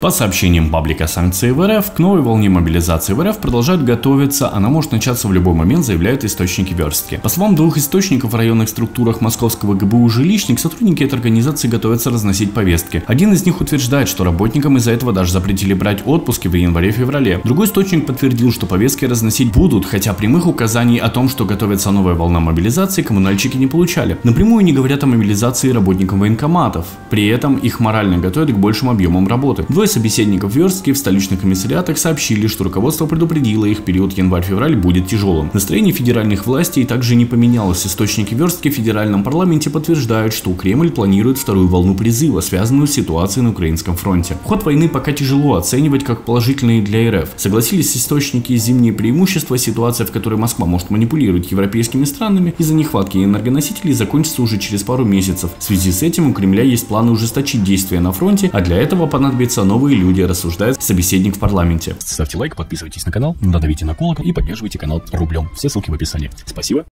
По сообщениям паблика санкции в РФ, к новой волне мобилизации в РФ продолжают готовиться, она может начаться в любой момент, заявляют источники верстки. По словам двух источников в районных структурах московского ГБУ «Жилищник», сотрудники этой организации готовятся разносить повестки. Один из них утверждает, что работникам из-за этого даже запретили брать отпуски в январе-феврале. Другой источник подтвердил, что повестки разносить будут, хотя прямых указаний о том, что готовится новая волна мобилизации, коммунальщики не получали. Напрямую не говорят о мобилизации работникам военкоматов. При этом их морально готовят к большим объемам работы. Двое собеседников верстки в столичных комиссариатах сообщили, что руководство предупредило их, период январь-февраль будет тяжелым. Настроение федеральных властей также не поменялось. Источники верстки в федеральном парламенте подтверждают, что Кремль планирует вторую волну призыва, связанную с ситуацией на украинском фронте. Ход войны пока тяжело оценивать как положительный для РФ. Согласились источники зимние преимущества, ситуация, в которой Москва может манипулировать европейскими странами из-за нехватки энергоносителей, закончится уже через пару месяцев. В связи с этим у Кремля есть планы ужесточить действия на фронте, а для этого понадобится новый новые люди, рассуждает собеседник в парламенте. Ставьте лайк, подписывайтесь на канал, надавите на колокол и поддерживайте канал рублем. Все ссылки в описании. Спасибо.